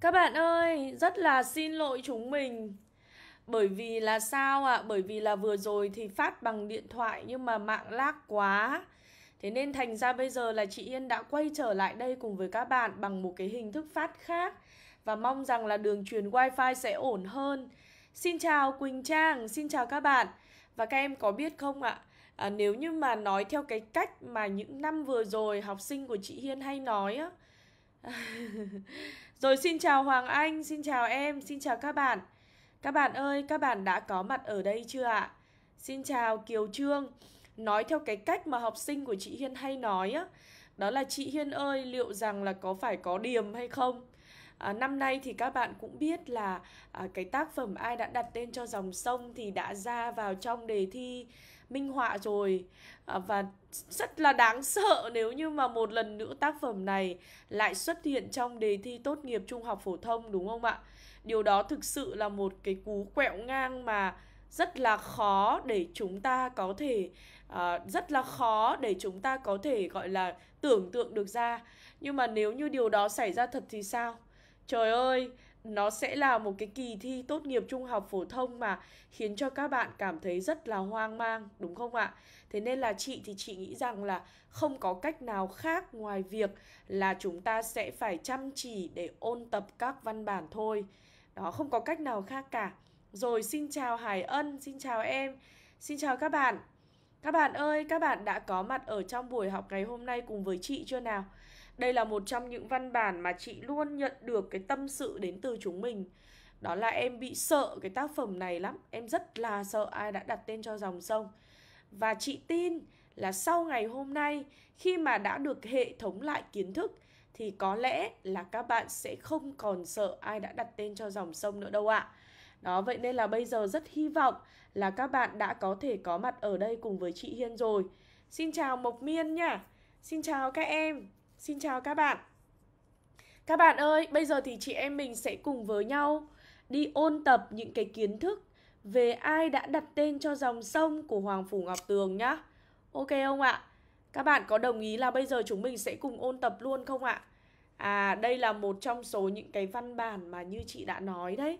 Các bạn ơi, rất là xin lỗi chúng mình Bởi vì là sao ạ? À? Bởi vì là vừa rồi thì phát bằng điện thoại nhưng mà mạng lag quá Thế nên thành ra bây giờ là chị Yên đã quay trở lại đây cùng với các bạn bằng một cái hình thức phát khác Và mong rằng là đường truyền wifi sẽ ổn hơn Xin chào Quỳnh Trang, xin chào các bạn Và các em có biết không ạ? À, nếu như mà nói theo cái cách mà những năm vừa rồi học sinh của chị Hiên hay nói á Rồi xin chào Hoàng Anh, xin chào em, xin chào các bạn Các bạn ơi, các bạn đã có mặt ở đây chưa ạ? Xin chào Kiều Trương Nói theo cái cách mà học sinh của chị Hiên hay nói á Đó là chị Hiên ơi, liệu rằng là có phải có điểm hay không? À, năm nay thì các bạn cũng biết là à, cái tác phẩm ai đã đặt tên cho dòng sông thì đã ra vào trong đề thi minh họa rồi à, và rất là đáng sợ nếu như mà một lần nữa tác phẩm này lại xuất hiện trong đề thi tốt nghiệp trung học phổ thông đúng không ạ? Điều đó thực sự là một cái cú quẹo ngang mà rất là khó để chúng ta có thể uh, rất là khó để chúng ta có thể gọi là tưởng tượng được ra. Nhưng mà nếu như điều đó xảy ra thật thì sao? Trời ơi, nó sẽ là một cái kỳ thi tốt nghiệp trung học phổ thông mà khiến cho các bạn cảm thấy rất là hoang mang đúng không ạ? Thế nên là chị thì chị nghĩ rằng là không có cách nào khác ngoài việc là chúng ta sẽ phải chăm chỉ để ôn tập các văn bản thôi. Đó không có cách nào khác cả. Rồi xin chào Hải Ân, xin chào em. Xin chào các bạn. Các bạn ơi, các bạn đã có mặt ở trong buổi học ngày hôm nay cùng với chị chưa nào? Đây là một trong những văn bản mà chị luôn nhận được cái tâm sự đến từ chúng mình. Đó là em bị sợ cái tác phẩm này lắm. Em rất là sợ ai đã đặt tên cho dòng sông. Và chị tin là sau ngày hôm nay khi mà đã được hệ thống lại kiến thức thì có lẽ là các bạn sẽ không còn sợ ai đã đặt tên cho dòng sông nữa đâu ạ. Đó, vậy nên là bây giờ rất hy vọng là các bạn đã có thể có mặt ở đây cùng với chị Hiên rồi. Xin chào Mộc Miên nha. Xin chào các em. Xin chào các bạn Các bạn ơi, bây giờ thì chị em mình sẽ cùng với nhau đi ôn tập những cái kiến thức về ai đã đặt tên cho dòng sông của Hoàng Phủ Ngọc Tường nhá Ok không ạ? Các bạn có đồng ý là bây giờ chúng mình sẽ cùng ôn tập luôn không ạ? À, đây là một trong số những cái văn bản mà như chị đã nói đấy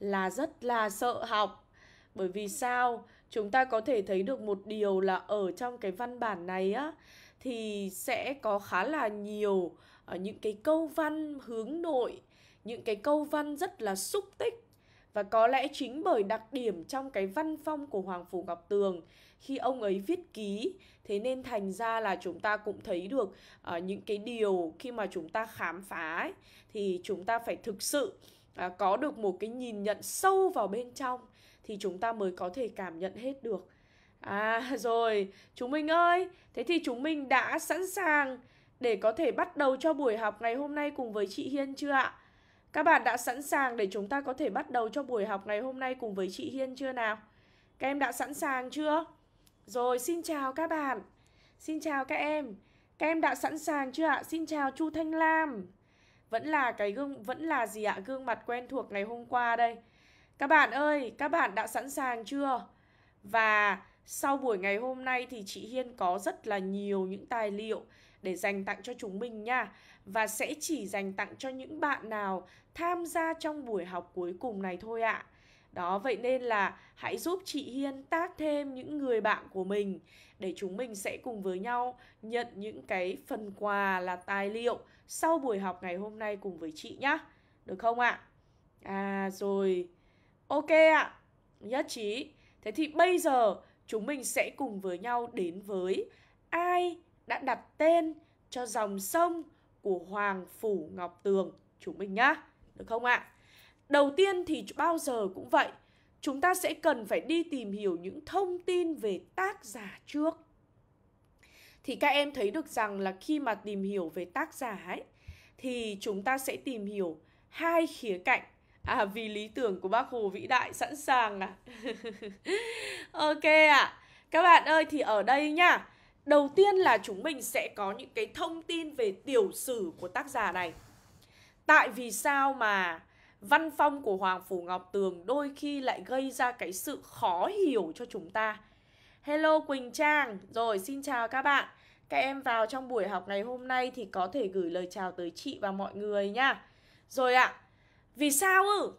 Là rất là sợ học Bởi vì sao? Chúng ta có thể thấy được một điều là ở trong cái văn bản này á thì sẽ có khá là nhiều uh, những cái câu văn hướng nội, những cái câu văn rất là xúc tích. Và có lẽ chính bởi đặc điểm trong cái văn phong của Hoàng Phủ Ngọc Tường khi ông ấy viết ký thế nên thành ra là chúng ta cũng thấy được uh, những cái điều khi mà chúng ta khám phá ấy, thì chúng ta phải thực sự uh, có được một cái nhìn nhận sâu vào bên trong thì chúng ta mới có thể cảm nhận hết được. À rồi, chúng mình ơi, thế thì chúng mình đã sẵn sàng để có thể bắt đầu cho buổi học ngày hôm nay cùng với chị Hiên chưa ạ? Các bạn đã sẵn sàng để chúng ta có thể bắt đầu cho buổi học ngày hôm nay cùng với chị Hiên chưa nào? Các em đã sẵn sàng chưa? Rồi, xin chào các bạn. Xin chào các em. Các em đã sẵn sàng chưa ạ? Xin chào Chu Thanh Lam. Vẫn là cái gương vẫn là gì ạ? Gương mặt quen thuộc ngày hôm qua đây. Các bạn ơi, các bạn đã sẵn sàng chưa? Và sau buổi ngày hôm nay thì chị Hiên có rất là nhiều những tài liệu để dành tặng cho chúng mình nha. Và sẽ chỉ dành tặng cho những bạn nào tham gia trong buổi học cuối cùng này thôi ạ. Đó, vậy nên là hãy giúp chị Hiên tác thêm những người bạn của mình Để chúng mình sẽ cùng với nhau nhận những cái phần quà là tài liệu sau buổi học ngày hôm nay cùng với chị nhá. Được không ạ? À rồi, ok ạ, nhất trí. Thế thì bây giờ chúng mình sẽ cùng với nhau đến với ai đã đặt tên cho dòng sông của Hoàng Phủ Ngọc Tường chúng mình nhá. Được không ạ? À? Đầu tiên thì bao giờ cũng vậy, chúng ta sẽ cần phải đi tìm hiểu những thông tin về tác giả trước. Thì các em thấy được rằng là khi mà tìm hiểu về tác giả ấy thì chúng ta sẽ tìm hiểu hai khía cạnh À vì lý tưởng của bác Hồ vĩ đại sẵn sàng à. Ok ạ. À. Các bạn ơi thì ở đây nhá. Đầu tiên là chúng mình sẽ có những cái thông tin về tiểu sử của tác giả này. Tại vì sao mà văn phong của Hoàng Phủ Ngọc Tường đôi khi lại gây ra cái sự khó hiểu cho chúng ta? Hello Quỳnh Trang. Rồi xin chào các bạn. Các em vào trong buổi học ngày hôm nay thì có thể gửi lời chào tới chị và mọi người nha Rồi ạ à, vì sao ư?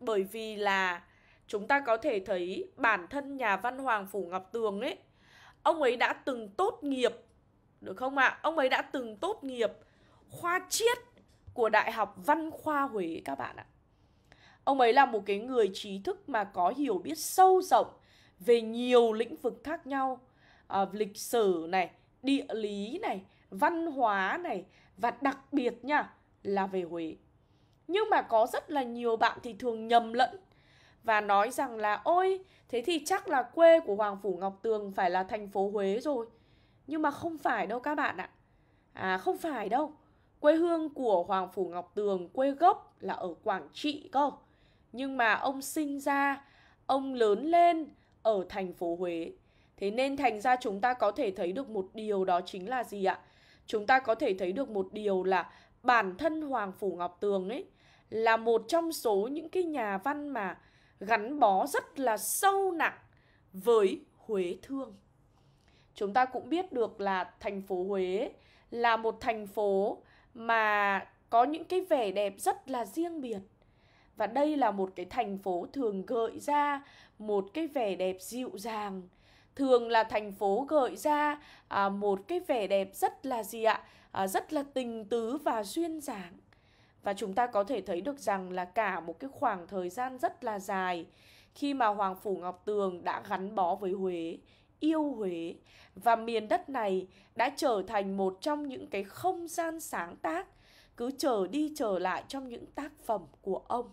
Bởi vì là chúng ta có thể thấy bản thân nhà văn Hoàng Phủ Ngọc Tường ấy, ông ấy đã từng tốt nghiệp, được không ạ? À? Ông ấy đã từng tốt nghiệp khoa triết của Đại học Văn khoa Huế các bạn ạ. Ông ấy là một cái người trí thức mà có hiểu biết sâu rộng về nhiều lĩnh vực khác nhau. À, lịch sử này, địa lý này, văn hóa này và đặc biệt nha là về Huế. Nhưng mà có rất là nhiều bạn thì thường nhầm lẫn và nói rằng là ôi thế thì chắc là quê của Hoàng Phủ Ngọc Tường phải là thành phố Huế rồi. Nhưng mà không phải đâu các bạn ạ. À không phải đâu. Quê hương của Hoàng Phủ Ngọc Tường, quê gốc là ở Quảng Trị cơ. Nhưng mà ông sinh ra, ông lớn lên ở thành phố Huế. Thế nên thành ra chúng ta có thể thấy được một điều đó chính là gì ạ? Chúng ta có thể thấy được một điều là bản thân Hoàng Phủ Ngọc Tường ấy là một trong số những cái nhà văn mà gắn bó rất là sâu nặng với Huế thương. Chúng ta cũng biết được là thành phố Huế là một thành phố mà có những cái vẻ đẹp rất là riêng biệt. Và đây là một cái thành phố thường gợi ra một cái vẻ đẹp dịu dàng. Thường là thành phố gợi ra à, một cái vẻ đẹp rất là gì ạ? À, rất là tình tứ và duyên dáng. Và chúng ta có thể thấy được rằng là cả một cái khoảng thời gian rất là dài khi mà Hoàng Phủ Ngọc Tường đã gắn bó với Huế, yêu Huế và miền đất này đã trở thành một trong những cái không gian sáng tác cứ trở đi trở lại trong những tác phẩm của ông.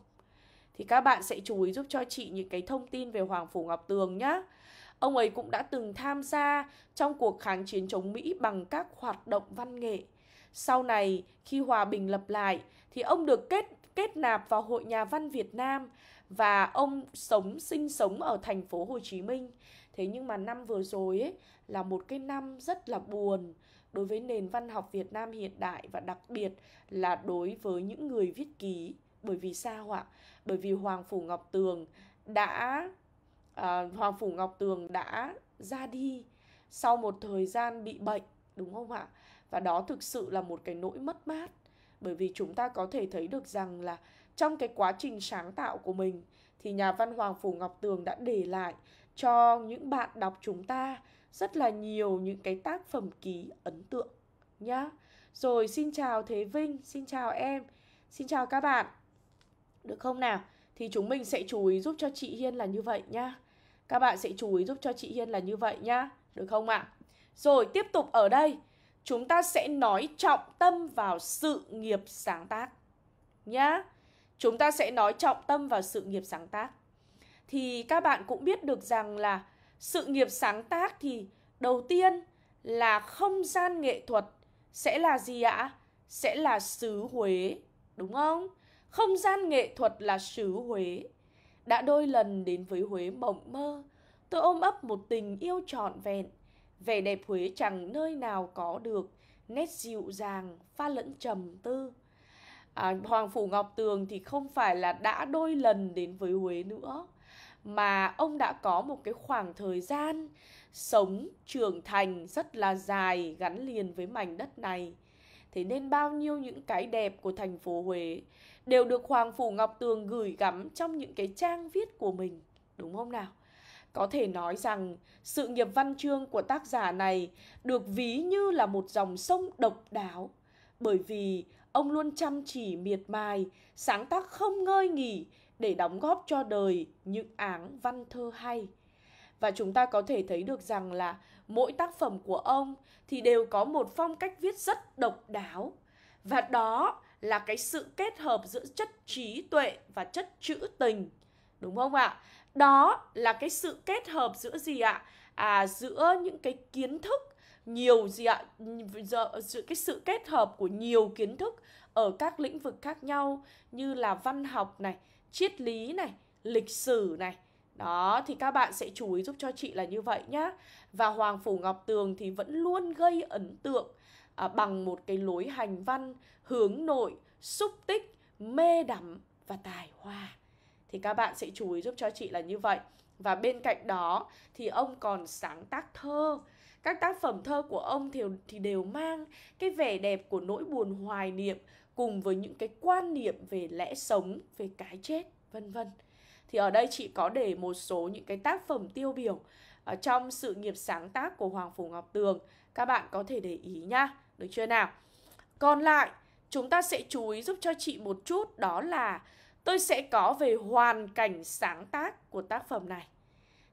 Thì các bạn sẽ chú ý giúp cho chị những cái thông tin về Hoàng Phủ Ngọc Tường nhé. Ông ấy cũng đã từng tham gia trong cuộc kháng chiến chống Mỹ bằng các hoạt động văn nghệ. Sau này, khi hòa bình lập lại, thì ông được kết kết nạp vào Hội Nhà văn Việt Nam và ông sống sinh sống ở thành phố Hồ Chí Minh. Thế nhưng mà năm vừa rồi ấy là một cái năm rất là buồn đối với nền văn học Việt Nam hiện đại và đặc biệt là đối với những người viết ký. Bởi vì sao ạ? Bởi vì Hoàng Phủ Ngọc Tường đã à, Hoàng Phủ Ngọc Tường đã ra đi sau một thời gian bị bệnh đúng không ạ? Và đó thực sự là một cái nỗi mất mát bởi vì chúng ta có thể thấy được rằng là trong cái quá trình sáng tạo của mình thì nhà văn Hoàng Phủ Ngọc Tường đã để lại cho những bạn đọc chúng ta rất là nhiều những cái tác phẩm ký ấn tượng nhá. Rồi xin chào Thế Vinh, xin chào em, xin chào các bạn. Được không nào? Thì chúng mình sẽ chú ý giúp cho chị Hiên là như vậy nhá. Các bạn sẽ chú ý giúp cho chị Hiên là như vậy nhá. Được không ạ? À? Rồi tiếp tục ở đây chúng ta sẽ nói trọng tâm vào sự nghiệp sáng tác nhá. Chúng ta sẽ nói trọng tâm vào sự nghiệp sáng tác. Thì các bạn cũng biết được rằng là sự nghiệp sáng tác thì đầu tiên là không gian nghệ thuật sẽ là gì ạ? Sẽ là xứ Huế, đúng không? Không gian nghệ thuật là xứ Huế. Đã đôi lần đến với Huế mộng mơ, tôi ôm ấp một tình yêu trọn vẹn Vẻ đẹp Huế chẳng nơi nào có được. Nét dịu dàng, pha lẫn trầm tư. À, Hoàng Phủ Ngọc Tường thì không phải là đã đôi lần đến với Huế nữa Mà ông đã có một cái khoảng thời gian Sống trưởng thành rất là dài gắn liền với mảnh đất này. Thế nên bao nhiêu những cái đẹp của thành phố Huế Đều được Hoàng Phủ Ngọc Tường gửi gắm trong những cái trang viết của mình. Đúng không nào? Có thể nói rằng sự nghiệp văn chương của tác giả này được ví như là một dòng sông độc đáo bởi vì ông luôn chăm chỉ miệt mài, sáng tác không ngơi nghỉ để đóng góp cho đời những áng văn thơ hay. Và chúng ta có thể thấy được rằng là mỗi tác phẩm của ông thì đều có một phong cách viết rất độc đáo. Và đó là cái sự kết hợp giữa chất trí tuệ và chất trữ tình. Đúng không ạ? Đó là cái sự kết hợp giữa gì ạ? À giữa những cái kiến thức nhiều gì ạ? Giữa cái sự kết hợp của nhiều kiến thức ở các lĩnh vực khác nhau như là văn học này triết lý này lịch sử này. Đó thì các bạn sẽ chú ý giúp cho chị là như vậy nhá. Và hoàng phủ ngọc tường thì vẫn luôn gây ấn tượng à, bằng một cái lối hành văn hướng nội xúc tích mê đắm và tài hoa thì các bạn sẽ chú ý giúp cho chị là như vậy. Và bên cạnh đó thì ông còn sáng tác thơ. Các tác phẩm thơ của ông thì, thì đều mang cái vẻ đẹp của nỗi buồn hoài niệm cùng với những cái quan niệm về lẽ sống, về cái chết, vân vân. Thì ở đây chị có để một số những cái tác phẩm tiêu biểu ở trong sự nghiệp sáng tác của Hoàng Phủ Ngọc Tường. Các bạn có thể để ý nhá, được chưa nào? Còn lại, chúng ta sẽ chú ý giúp cho chị một chút đó là tôi sẽ có về hoàn cảnh sáng tác của tác phẩm này.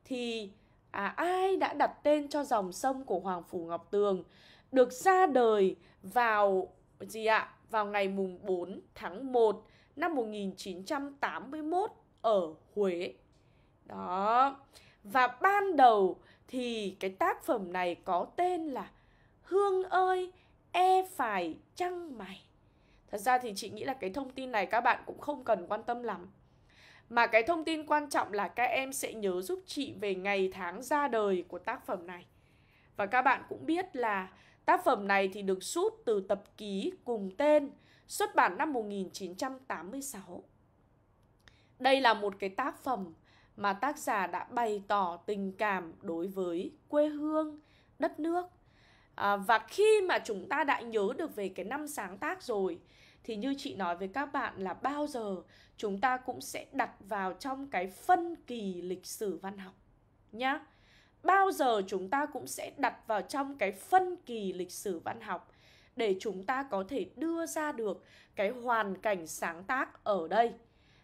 Thì à, ai đã đặt tên cho dòng sông của Hoàng Phủ Ngọc Tường được ra đời vào gì ạ? Vào ngày mùng 4 tháng 1 năm 1981 ở Huế. Đó. Và ban đầu thì cái tác phẩm này có tên là Hương ơi, e phải chăng mày. Thật ra thì chị nghĩ là cái thông tin này các bạn cũng không cần quan tâm lắm. Mà cái thông tin quan trọng là các em sẽ nhớ giúp chị về ngày tháng ra đời của tác phẩm này. Và các bạn cũng biết là tác phẩm này thì được rút từ tập ký cùng tên xuất bản năm 1986. Đây là một cái tác phẩm mà tác giả đã bày tỏ tình cảm đối với quê hương, đất nước. À, và khi mà chúng ta đã nhớ được về cái năm sáng tác rồi thì như chị nói với các bạn là bao giờ chúng ta cũng sẽ đặt vào trong cái phân kỳ lịch sử văn học nhá. Bao giờ chúng ta cũng sẽ đặt vào trong cái phân kỳ lịch sử văn học để chúng ta có thể đưa ra được cái hoàn cảnh sáng tác ở đây.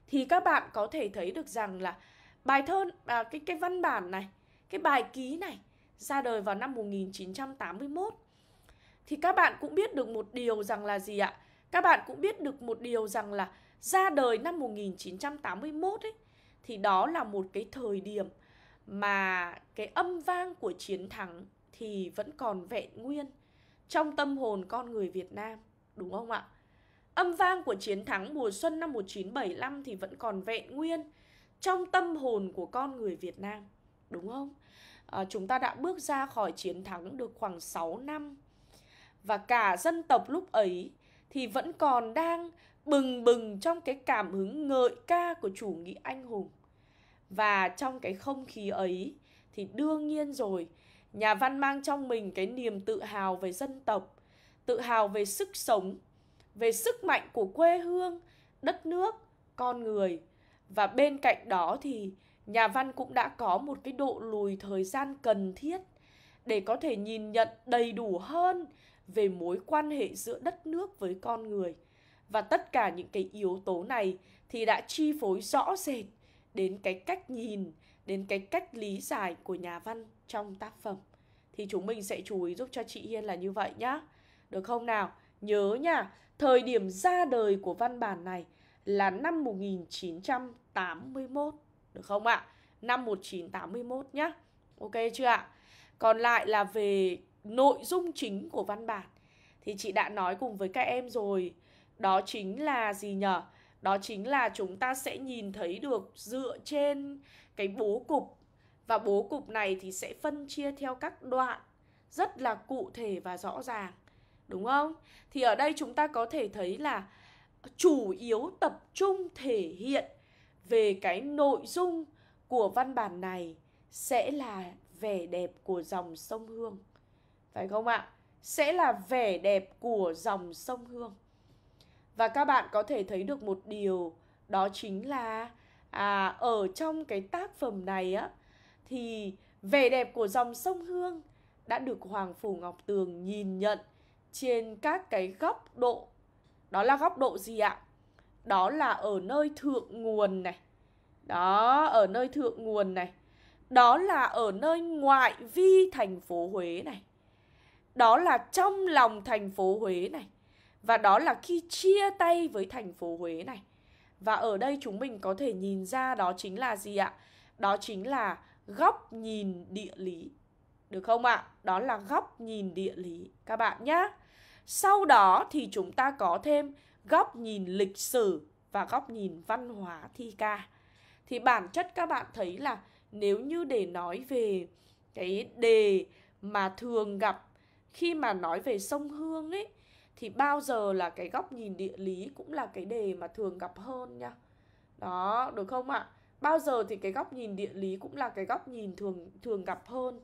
Thì các bạn có thể thấy được rằng là bài thơ à, cái cái văn bản này, cái bài ký này ra đời vào năm 1981. Thì các bạn cũng biết được một điều rằng là gì ạ? Các bạn cũng biết được một điều rằng là ra đời năm 1981 ấy thì đó là một cái thời điểm mà cái âm vang của chiến thắng thì vẫn còn vẹn nguyên trong tâm hồn con người Việt Nam, đúng không ạ? Âm vang của chiến thắng mùa xuân năm 1975 thì vẫn còn vẹn nguyên trong tâm hồn của con người Việt Nam, đúng không? À, chúng ta đã bước ra khỏi chiến thắng được khoảng 6 năm và cả dân tộc lúc ấy thì vẫn còn đang bừng bừng trong cái cảm hứng ngợi ca của chủ nghĩa anh hùng. Và trong cái không khí ấy thì đương nhiên rồi, nhà văn mang trong mình cái niềm tự hào về dân tộc, tự hào về sức sống, về sức mạnh của quê hương, đất nước, con người. Và bên cạnh đó thì nhà văn cũng đã có một cái độ lùi thời gian cần thiết để có thể nhìn nhận đầy đủ hơn về mối quan hệ giữa đất nước với con người. Và tất cả những cái yếu tố này thì đã chi phối rõ rệt đến cái cách nhìn, đến cái cách lý giải của nhà văn trong tác phẩm. Thì chúng mình sẽ chú ý giúp cho chị Hiên là như vậy nhá. Được không nào? Nhớ nha, thời điểm ra đời của văn bản này là năm 1981. Được không ạ? Năm 1981 nhá. Ok chưa ạ? Còn lại là về nội dung chính của văn bản. Thì chị đã nói cùng với các em rồi. Đó chính là gì nhở? Đó chính là chúng ta sẽ nhìn thấy được dựa trên cái bố cục. Và bố cục này thì sẽ phân chia theo các đoạn, rất là cụ thể và rõ ràng. Đúng không? Thì ở đây chúng ta có thể thấy là chủ yếu tập trung thể hiện về cái nội dung của văn bản này sẽ là vẻ đẹp của dòng sông Hương phải không ạ? Sẽ là vẻ đẹp của dòng sông Hương. Và các bạn có thể thấy được một điều đó chính là à, ở trong cái tác phẩm này á thì vẻ đẹp của dòng sông Hương đã được Hoàng Phủ Ngọc Tường nhìn nhận trên các cái góc độ. Đó là góc độ gì ạ? Đó là ở nơi thượng nguồn này. Đó, ở nơi thượng nguồn này. Đó là ở nơi ngoại vi thành phố Huế này. Đó là trong lòng thành phố Huế này. Và đó là khi chia tay với thành phố Huế này. Và ở đây chúng mình có thể nhìn ra đó chính là gì ạ? Đó chính là góc nhìn địa lý. Được không ạ? Đó là góc nhìn địa lý, các bạn nhé. Sau đó thì chúng ta có thêm góc nhìn lịch sử và góc nhìn văn hóa thi ca. Thì bản chất các bạn thấy là nếu như để nói về cái đề mà thường gặp khi mà nói về sông Hương ấy thì bao giờ là cái góc nhìn địa lý cũng là cái đề mà thường gặp hơn nha. Đó, được không ạ? Bao giờ thì cái góc nhìn địa lý cũng là cái góc nhìn thường thường gặp hơn.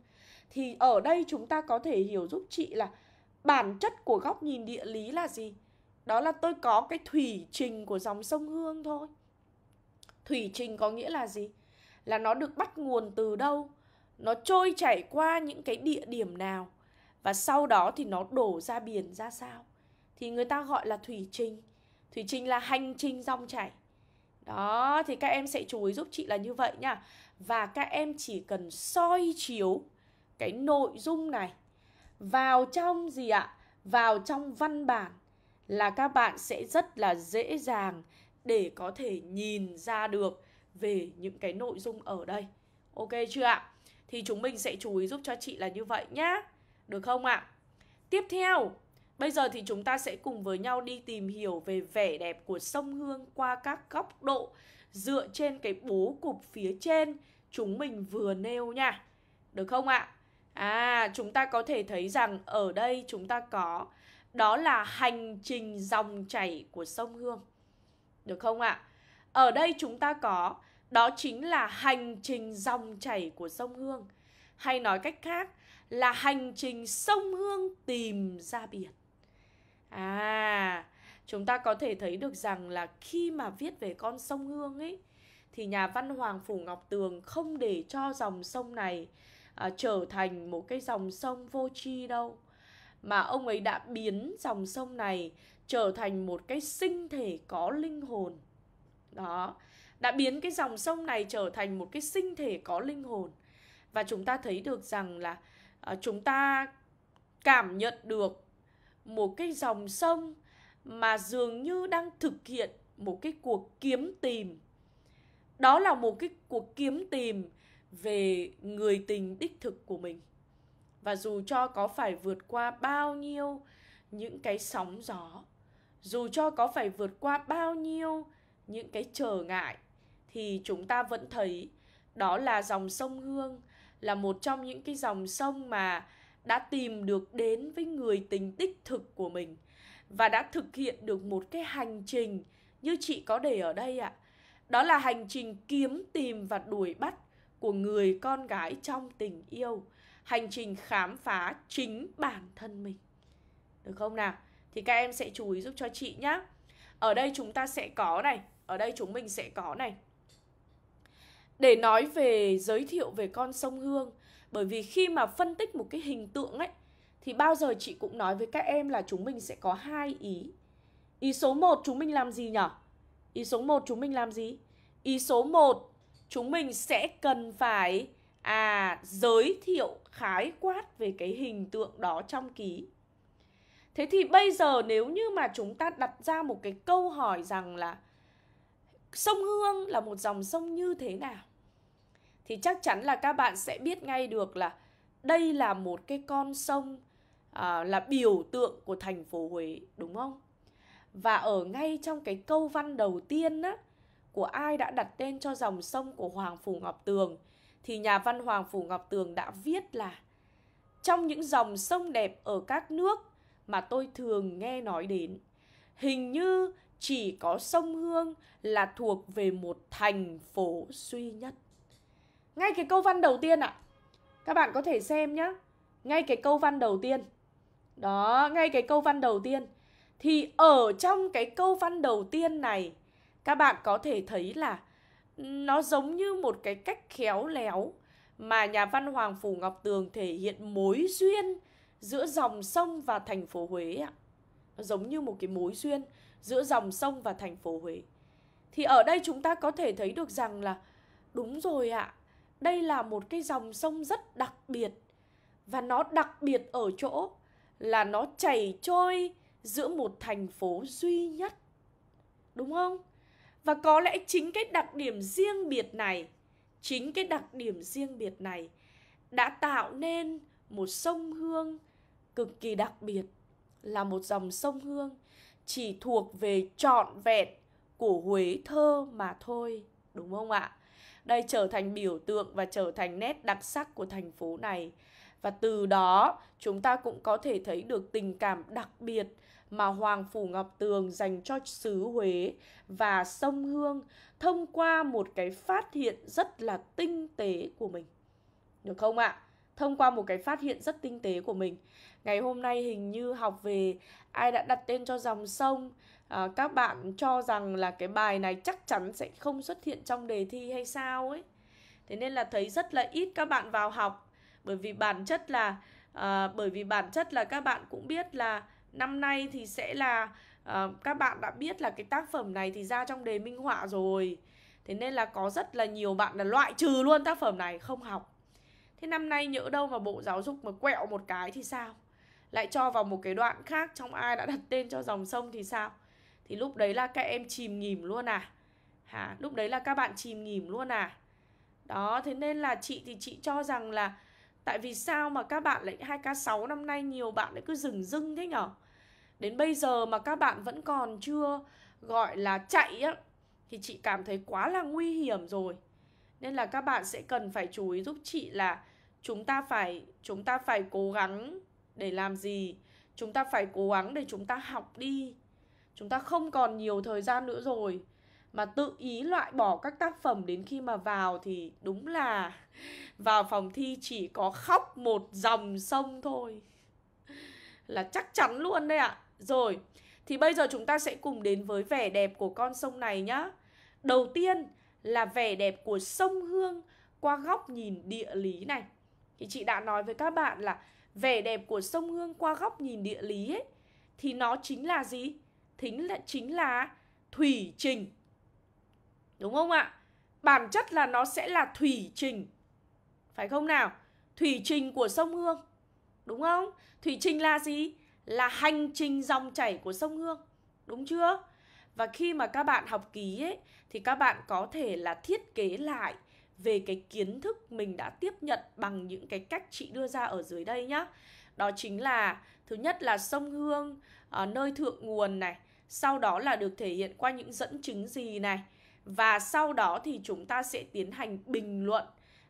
Thì ở đây chúng ta có thể hiểu giúp chị là bản chất của góc nhìn địa lý là gì? Đó là tôi có cái thủy trình của dòng sông Hương thôi Thủy trình có nghĩa là gì? Là nó được bắt nguồn từ đâu? Nó trôi chảy qua những cái địa điểm nào? Và sau đó thì nó đổ ra biển ra sao? Thì người ta gọi là thủy trình Thủy trình là hành trình dòng chảy Đó, thì các em sẽ chú ý giúp chị là như vậy nhá Và các em chỉ cần soi chiếu cái nội dung này vào trong gì ạ? Vào trong văn bản là các bạn sẽ rất là dễ dàng để có thể nhìn ra được về những cái nội dung ở đây. Ok chưa ạ? Thì chúng mình sẽ chú ý giúp cho chị là như vậy nhá. Được không ạ? Tiếp theo, bây giờ thì chúng ta sẽ cùng với nhau đi tìm hiểu về vẻ đẹp của sông Hương qua các góc độ dựa trên cái bố cục phía trên chúng mình vừa nêu nha. Được không ạ? À, chúng ta có thể thấy rằng ở đây chúng ta có đó là hành trình dòng chảy của sông Hương. Được không ạ? Ở đây chúng ta có đó chính là hành trình dòng chảy của sông Hương. Hay nói cách khác là hành trình sông Hương tìm ra biển. À, chúng ta có thể thấy được rằng là khi mà viết về con sông Hương ấy thì nhà văn Hoàng Phủ Ngọc Tường không để cho dòng sông này à, trở thành một cái dòng sông vô tri đâu mà ông ấy đã biến dòng sông này trở thành một cái sinh thể có linh hồn đó đã biến cái dòng sông này trở thành một cái sinh thể có linh hồn và chúng ta thấy được rằng là à, chúng ta cảm nhận được một cái dòng sông mà dường như đang thực hiện một cái cuộc kiếm tìm. Đó là một cái cuộc kiếm tìm về người tình đích thực của mình. Và dù cho có phải vượt qua bao nhiêu những cái sóng gió dù cho có phải vượt qua bao nhiêu những cái trở ngại thì chúng ta vẫn thấy đó là dòng sông Hương là một trong những cái dòng sông mà đã tìm được đến với người tình đích thực của mình và đã thực hiện được một cái hành trình như chị có để ở đây ạ. À. Đó là hành trình kiếm tìm và đuổi bắt của người con gái trong tình yêu, hành trình khám phá chính bản thân mình được không nào thì các em sẽ chú ý giúp cho chị nhé ở đây chúng ta sẽ có này, ở đây chúng mình sẽ có này để nói về, giới thiệu về con sông hương. Bởi vì khi mà phân tích một cái hình tượng ấy, thì bao giờ chị cũng nói với các em là chúng mình sẽ có hai ý. Ý số 1 chúng mình làm gì nhỉ ý số 1 chúng mình làm gì? Ý số 1 chúng mình sẽ cần phải à giới thiệu, khái quát về cái hình tượng đó trong ký. Thế thì bây giờ nếu như mà chúng ta đặt ra một cái câu hỏi rằng là sông Hương là một dòng sông như thế nào? Thì chắc chắn là các bạn sẽ biết ngay được là đây là một cái con sông à, là biểu tượng của thành phố Huế, đúng không? Và ở ngay trong cái câu văn đầu tiên á, của ai đã đặt tên cho dòng sông của Hoàng Phủ Ngọc Tường thì nhà văn Hoàng Phủ Ngọc Tường đã viết là trong những dòng sông đẹp ở các nước mà tôi thường nghe nói đến, hình như chỉ có sông Hương là thuộc về một thành phố duy nhất. Ngay cái câu văn đầu tiên ạ, à, các bạn có thể xem nhé. Ngay cái câu văn đầu tiên. Đó, ngay cái câu văn đầu tiên. Thì ở trong cái câu văn đầu tiên này các bạn có thể thấy là nó giống như một cái cách khéo léo mà nhà văn Hoàng Phủ Ngọc Tường thể hiện mối duyên giữa dòng sông và thành phố Huế ạ. Nó giống như một cái mối duyên giữa dòng sông và thành phố Huế. Thì ở đây chúng ta có thể thấy được rằng là đúng rồi ạ. Đây là một cái dòng sông rất đặc biệt và nó đặc biệt ở chỗ là nó chảy trôi giữa một thành phố duy nhất. Đúng không? Và có lẽ chính cái đặc điểm riêng biệt này, chính cái đặc điểm riêng biệt này đã tạo nên một sông Hương cực kỳ đặc biệt là một dòng sông Hương chỉ thuộc về trọn vẹn của Huế thơ mà thôi, đúng không ạ? Đây trở thành biểu tượng và trở thành nét đặc sắc của thành phố này. Và từ đó chúng ta cũng có thể thấy được tình cảm đặc biệt mà Hoàng Phủ Ngọc Tường dành cho xứ Huế và sông Hương thông qua một cái phát hiện rất là tinh tế của mình. Được không ạ? thông qua một cái phát hiện rất tinh tế của mình. Ngày hôm nay hình như học về ai đã đặt tên cho dòng sông. À, các bạn cho rằng là cái bài này chắc chắn sẽ không xuất hiện trong đề thi hay sao ấy. Thế nên là thấy rất là ít các bạn vào học. Bởi vì bản chất là à, bởi vì bản chất là các bạn cũng biết là năm nay thì sẽ là à, các bạn đã biết là cái tác phẩm này thì ra trong đề minh họa rồi. Thế nên là có rất là nhiều bạn là loại trừ luôn tác phẩm này không học. Thế năm nay nhỡ đâu mà bộ giáo dục mà quẹo một cái thì sao? Lại cho vào một cái đoạn khác, trong ai đã đặt tên cho dòng sông thì sao? Thì lúc đấy là các em chìm nghỉm luôn à? Hả? Lúc đấy là các bạn chìm nghỉm luôn à? Đó, thế nên là chị thì chị cho rằng là tại vì sao mà các bạn lại 2K6 năm nay nhiều bạn lại cứ dừng dưng thế nhở? Đến bây giờ mà các bạn vẫn còn chưa gọi là chạy á, thì chị cảm thấy quá là nguy hiểm rồi. Nên là các bạn sẽ cần phải chú ý giúp chị là chúng ta phải, chúng ta phải cố gắng để làm gì? Chúng ta phải cố gắng để chúng ta học đi. Chúng ta không còn nhiều thời gian nữa rồi. Mà tự ý loại bỏ các tác phẩm đến khi mà vào thì đúng là vào phòng thi chỉ có khóc một dòng sông thôi. Là chắc chắn luôn đấy ạ. Rồi, thì bây giờ chúng ta sẽ cùng đến với vẻ đẹp của con sông này nhá. Đầu tiên là vẻ đẹp của sông hương qua góc nhìn địa lý này. Thì chị đã nói với các bạn là vẻ đẹp của sông hương qua góc nhìn địa lý ấy, thì nó chính là gì? Thính là, chính là thủy trình. Đúng không ạ? Bản chất là nó sẽ là thủy trình. Phải không nào? Thủy trình của sông hương. Đúng không? Thủy trình là gì? Là hành trình dòng chảy của sông hương. Đúng chưa? Và khi mà các bạn học ký ấy, thì các bạn có thể là thiết kế lại về cái kiến thức mình đã tiếp nhận bằng những cái cách chị đưa ra ở dưới đây nhá. Đó chính là thứ nhất là sông Hương ở nơi thượng nguồn này, sau đó là được thể hiện qua những dẫn chứng gì này và sau đó thì chúng ta sẽ tiến hành bình luận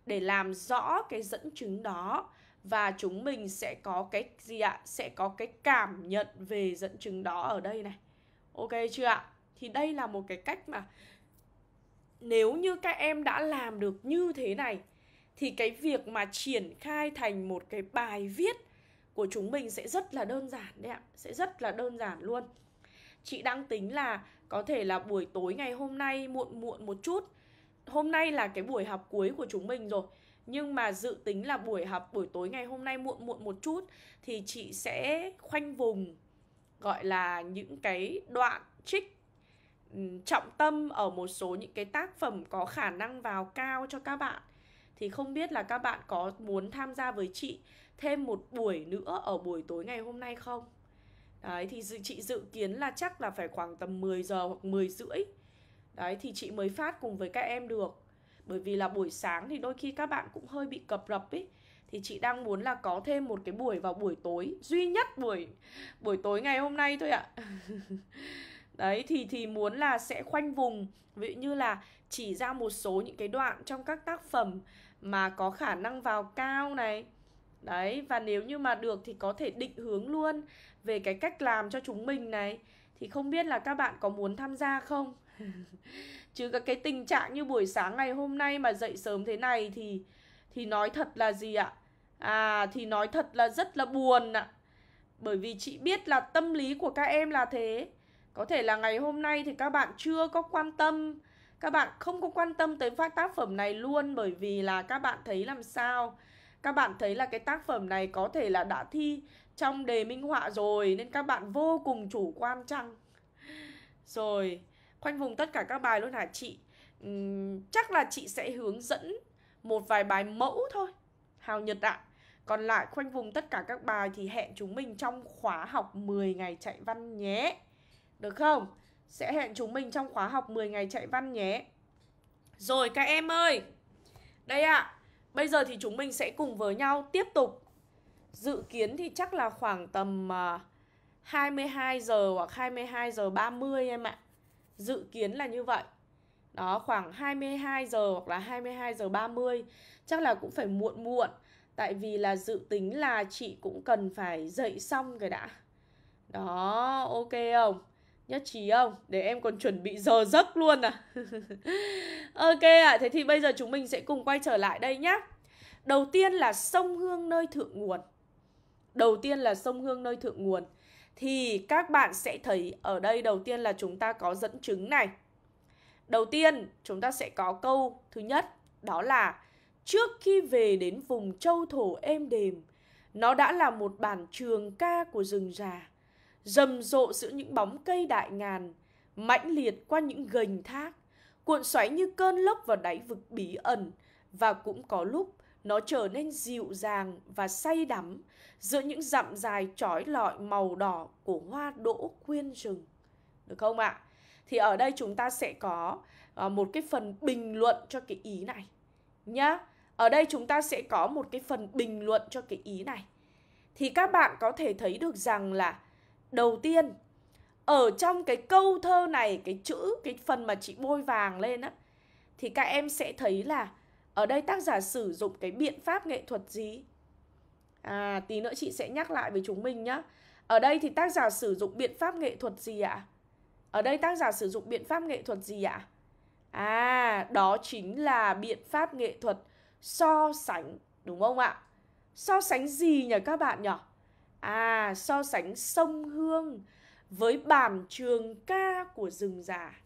để làm rõ cái dẫn chứng đó và chúng mình sẽ có cái gì ạ? Sẽ có cái cảm nhận về dẫn chứng đó ở đây này. Ok chưa ạ? Thì đây là một cái cách mà nếu như các em đã làm được như thế này thì cái việc mà triển khai thành một cái bài viết của chúng mình sẽ rất là đơn giản đấy ạ, sẽ rất là đơn giản luôn. Chị đang tính là có thể là buổi tối ngày hôm nay muộn muộn một chút. Hôm nay là cái buổi học cuối của chúng mình rồi. Nhưng mà dự tính là buổi học buổi tối ngày hôm nay muộn muộn một chút thì chị sẽ khoanh vùng gọi là những cái đoạn trích Ừ, trọng tâm ở một số những cái tác phẩm có khả năng vào cao cho các bạn. Thì không biết là các bạn có muốn tham gia với chị thêm một buổi nữa ở buổi tối ngày hôm nay không? Đấy, thì chị dự kiến là chắc là phải khoảng tầm 10 giờ hoặc 10 rưỡi. Đấy, thì chị mới phát cùng với các em được. Bởi vì là buổi sáng thì đôi khi các bạn cũng hơi bị cập rập ấy thì chị đang muốn là có thêm một cái buổi vào buổi tối, duy nhất buổi buổi tối ngày hôm nay thôi ạ. đấy, thì thì muốn là sẽ khoanh vùng. Ví dụ như là chỉ ra một số những cái đoạn trong các tác phẩm mà có khả năng vào cao này. Đấy, và nếu như mà được thì có thể định hướng luôn về cái cách làm cho chúng mình này. Thì không biết là các bạn có muốn tham gia không? Chứ các cái tình trạng như buổi sáng ngày hôm nay mà dậy sớm thế này thì thì nói thật là gì ạ? À thì nói thật là rất là buồn ạ. Bởi vì chị biết là tâm lý của các em là thế có thể là ngày hôm nay thì các bạn chưa có quan tâm các bạn không có quan tâm tới phát tác phẩm này luôn bởi vì là các bạn thấy làm sao. Các bạn thấy là cái tác phẩm này có thể là đã thi trong đề minh họa rồi nên các bạn vô cùng chủ quan chăng? Rồi khoanh vùng tất cả các bài luôn hả chị? Uhm, chắc là chị sẽ hướng dẫn một vài bài mẫu thôi. Hào nhật ạ. Còn lại khoanh vùng tất cả các bài thì hẹn chúng mình trong khóa học 10 ngày chạy văn nhé được không? Sẽ hẹn chúng mình trong khóa học 10 ngày chạy văn nhé. Rồi các em ơi. Đây ạ. À, bây giờ thì chúng mình sẽ cùng với nhau tiếp tục. Dự kiến thì chắc là khoảng tầm à, uh, 22 giờ hoặc 22 giờ 30 em ạ. Dự kiến là như vậy. Đó, khoảng 22 giờ hoặc là 22 giờ 30 Chắc là cũng phải muộn muộn Tại vì là dự tính là chị cũng cần phải dậy xong cái đã Đó, ok không? Nhất trí không? Để em còn chuẩn bị giờ giấc luôn à Ok ạ, à, thế thì bây giờ chúng mình sẽ cùng quay trở lại đây nhé Đầu tiên là sông Hương nơi thượng nguồn. Đầu tiên là sông Hương nơi thượng nguồn. Thì các bạn sẽ thấy ở đây đầu tiên là chúng ta có dẫn chứng này. Đầu tiên chúng ta sẽ có câu thứ nhất đó là trước khi về đến vùng châu thổ êm đềm, nó đã là một bản trường ca của rừng già, rầm rộ giữa những bóng cây đại ngàn, mãnh liệt qua những gành thác, cuộn xoáy như cơn lốc vào đáy vực bí ẩn và cũng có lúc nó trở nên dịu dàng và say đắm giữa những dặm dài trói lọi màu đỏ của hoa đỗ quyên rừng. Được không ạ? À? Thì ở đây chúng ta sẽ có ờ, một cái phần bình luận cho cái ý này nhá. Ở đây chúng ta sẽ có một cái phần bình luận cho cái ý này. Thì các bạn có thể thấy được rằng là đầu tiên ở trong cái câu thơ này cái chữ cái phần mà chị bôi vàng lên á thì các em sẽ thấy là ở đây tác giả sử dụng cái biện pháp nghệ thuật gì? À tí nữa chị sẽ nhắc lại với chúng mình nhá. Ở đây thì tác giả sử dụng biện pháp nghệ thuật gì ạ? Ở đây tác giả sử dụng biện pháp nghệ thuật gì ạ? À, đó chính là biện pháp nghệ thuật so sánh, đúng không ạ? So sánh gì nhỉ các bạn nhỉ? À, so sánh sông Hương với bản trường ca của rừng già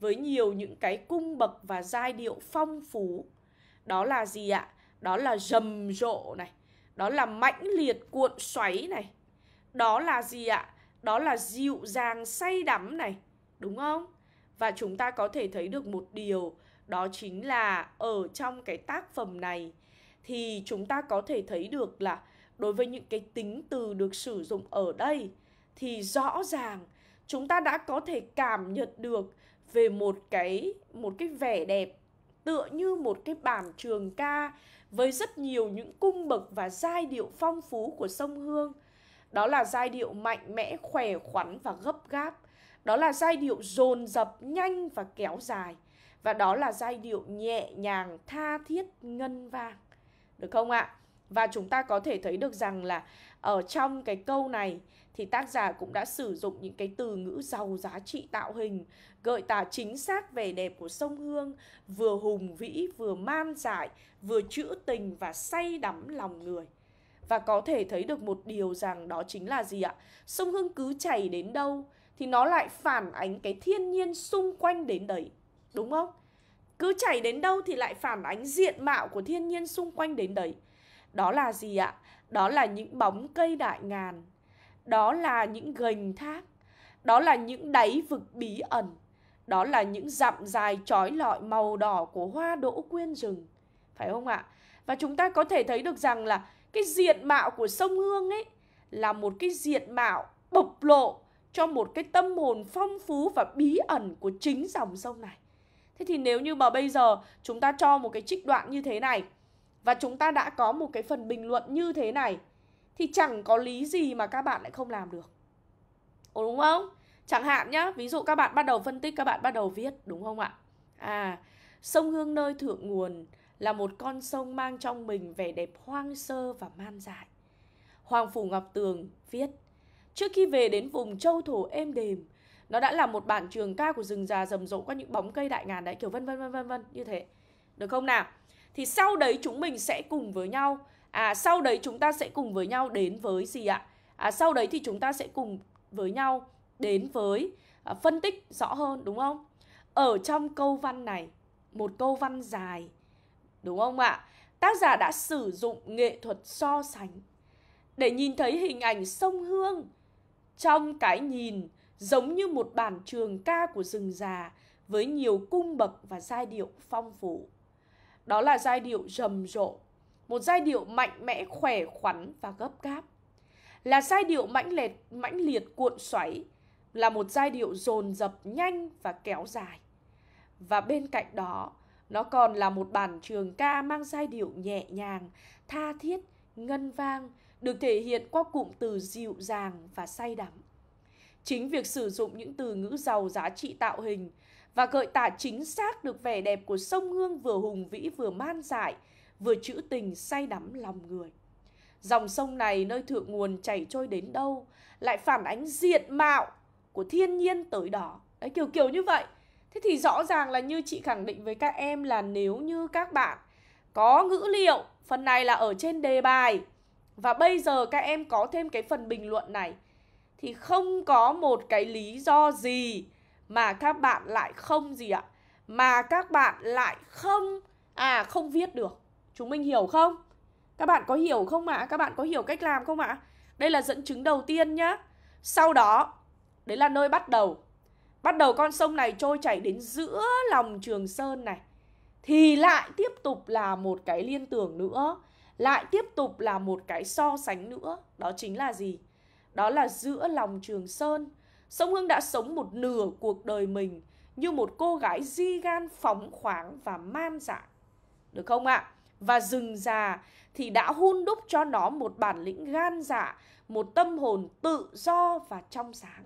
với nhiều những cái cung bậc và giai điệu phong phú. Đó là gì ạ? Đó là rầm rộ này, đó là mãnh liệt cuộn xoáy này. Đó là gì ạ? Đó là dịu dàng say đắm này, đúng không? Và chúng ta có thể thấy được một điều đó chính là ở trong cái tác phẩm này thì chúng ta có thể thấy được là đối với những cái tính từ được sử dụng ở đây thì rõ ràng chúng ta đã có thể cảm nhận được về một cái một cái vẻ đẹp tựa như một cái bản trường ca với rất nhiều những cung bậc và giai điệu phong phú của sông Hương. Đó là giai điệu mạnh mẽ, khỏe khoắn và gấp gáp. Đó là giai điệu dồn dập, nhanh và kéo dài. Và đó là giai điệu nhẹ nhàng, tha thiết, ngân vang. Được không ạ? Và chúng ta có thể thấy được rằng là ở trong cái câu này thì tác giả cũng đã sử dụng những cái từ ngữ giàu giá trị tạo hình, gợi tả chính xác vẻ đẹp của sông Hương, vừa hùng vĩ, vừa man dại, vừa trữ tình và say đắm lòng người. Và có thể thấy được một điều rằng đó chính là gì ạ? Sông Hương cứ chảy đến đâu thì nó lại phản ánh cái thiên nhiên xung quanh đến đấy. Đúng không? Cứ chảy đến đâu thì lại phản ánh diện mạo của thiên nhiên xung quanh đến đấy. Đó là gì ạ? Đó là những bóng cây đại ngàn. Đó là những gành thác. Đó là những đáy vực bí ẩn. Đó là những dặm dài trói lọi màu đỏ của hoa đỗ quyên rừng. Phải không ạ? Và chúng ta có thể thấy được rằng là cái diện mạo của sông Hương ấy là một cái diện mạo bộc lộ cho một cái tâm hồn phong phú và bí ẩn của chính dòng sông này. Thế thì nếu như mà bây giờ chúng ta cho một cái trích đoạn như thế này và chúng ta đã có một cái phần bình luận như thế này thì chẳng có lý gì mà các bạn lại không làm được. Ồ đúng không? Chẳng hạn nhá, ví dụ các bạn bắt đầu phân tích, các bạn bắt đầu viết, đúng không ạ? À, sông Hương nơi thượng nguồn là một con sông mang trong mình vẻ đẹp hoang sơ và man dại. Hoàng Phủ Ngọc Tường viết Trước khi về đến vùng châu thổ êm đềm, nó đã là một bản trường ca của rừng già rầm rộ qua những bóng cây đại ngàn đấy, kiểu vân vân vân vân vân như thế. Được không nào? Thì sau đấy chúng mình sẽ cùng với nhau À sau đấy chúng ta sẽ cùng với nhau đến với gì ạ? À sau đấy thì chúng ta sẽ cùng với nhau đến với à, phân tích rõ hơn đúng không? Ở trong câu văn này, một câu văn dài đúng không ạ? Tác giả đã sử dụng nghệ thuật so sánh để nhìn thấy hình ảnh sông Hương trong cái nhìn giống như một bản trường ca của rừng già với nhiều cung bậc và giai điệu phong phú. Đó là giai điệu rầm rộ, một giai điệu mạnh mẽ, khỏe khoắn và gấp gáp. Là giai điệu mãnh liệt, mãnh liệt cuộn xoáy, là một giai điệu dồn dập nhanh và kéo dài. Và bên cạnh đó, nó còn là một bản trường ca mang giai điệu nhẹ nhàng, tha thiết, ngân vang, được thể hiện qua cụm từ dịu dàng và say đắm. Chính việc sử dụng những từ ngữ giàu giá trị tạo hình và gợi tả chính xác được vẻ đẹp của sông Hương vừa hùng vĩ vừa man dại, vừa trữ tình say đắm lòng người. Dòng sông này nơi thượng nguồn chảy trôi đến đâu lại phản ánh diện mạo của thiên nhiên tới đó. Đấy kiểu kiểu như vậy. Thế thì rõ ràng là như chị khẳng định với các em là nếu như các bạn có ngữ liệu, phần này là ở trên đề bài. Và bây giờ các em có thêm cái phần bình luận này thì không có một cái lý do gì mà các bạn lại không gì ạ? Mà các bạn lại không à không viết được. Chúng mình hiểu không? Các bạn có hiểu không ạ? À? Các bạn có hiểu cách làm không ạ? À? Đây là dẫn chứng đầu tiên nhá. Sau đó, đấy là nơi bắt đầu. Bắt đầu con sông này trôi chảy đến giữa lòng Trường Sơn này. Thì lại tiếp tục là một cái liên tưởng nữa. Lại tiếp tục là một cái so sánh nữa. Đó chính là gì? Đó là giữa lòng Trường Sơn. Sông Hương đã sống một nửa cuộc đời mình như một cô gái di gan phóng khoáng và man dại. Được không ạ? À? Và rừng già thì đã hun đúc cho nó một bản lĩnh gan dạ, một tâm hồn tự do và trong sáng.